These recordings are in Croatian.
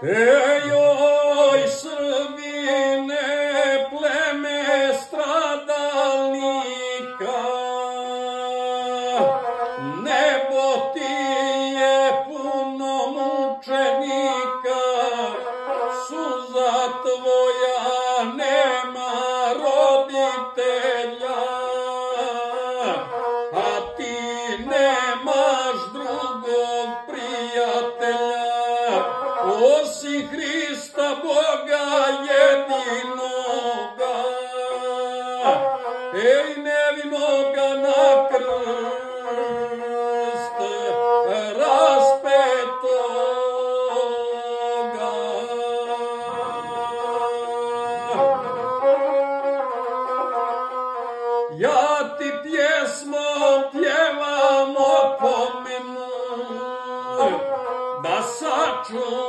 Hejoj srbine pleme stradali ka nebotje puno mučenika su da tvoj όσοι Χριστά Μπόγκα γιατί νόγκα Εινεύει νόγκα να κρέστε Γιατί πιέσμο πιέμα μου απόμενο Μπασάτσου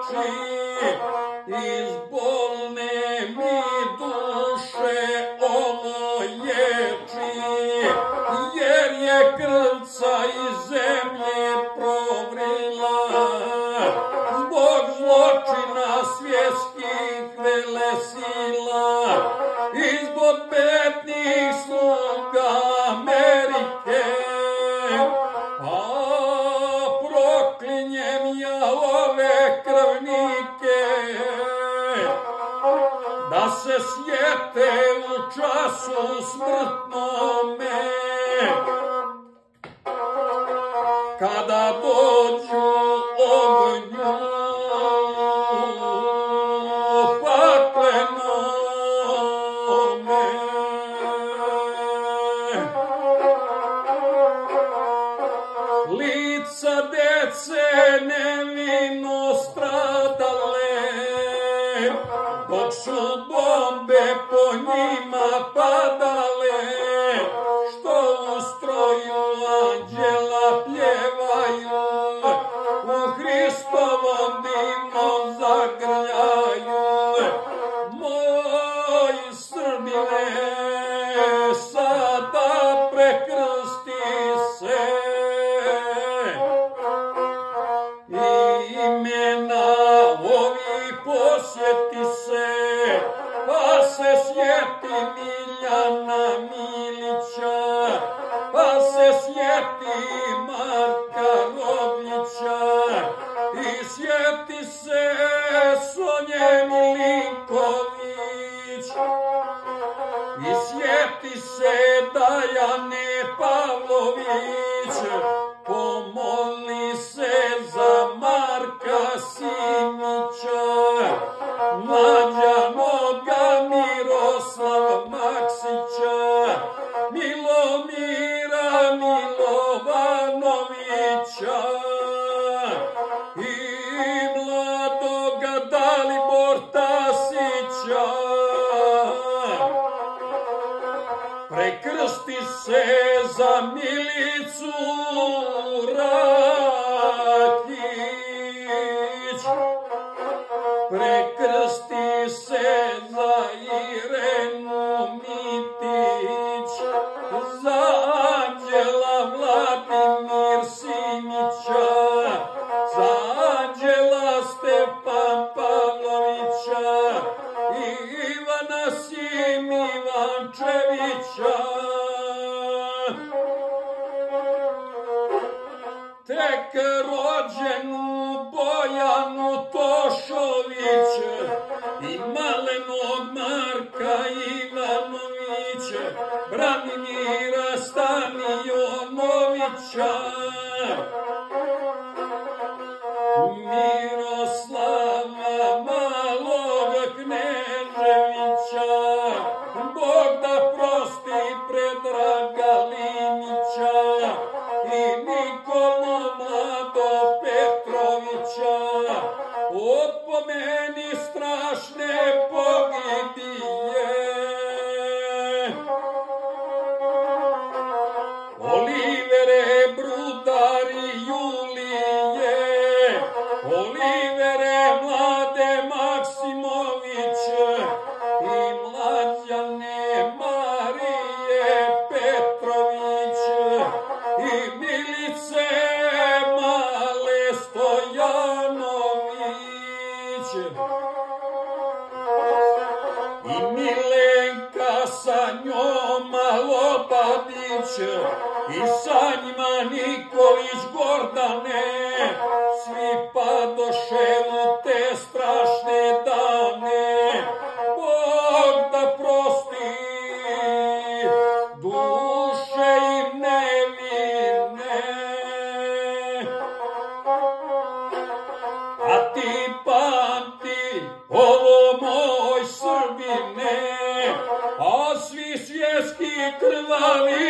oči iz bolne mi duše ovo jer je krca iz zemlje provrila zbog zločina svjetskih velesila izbog petnih sluga Amerike. krvnike da se sjete u času smrtnome. Kada dođe Onima siete. prekrsti se za milicu rad. rođenu Bojanu Tošoviće i malenog Marka Ivanoviće, Branimira Stanijonovića. Miroslava Malog Kneževića, Bog da prosti Predraga Linića i nikomu Mladog. I sa njima Nikolić Gordane, svi padoše u te strašne dane. Bog da prosti duše im nevine. A ti pamti ovo moj Srbine, a svi svjetski dželati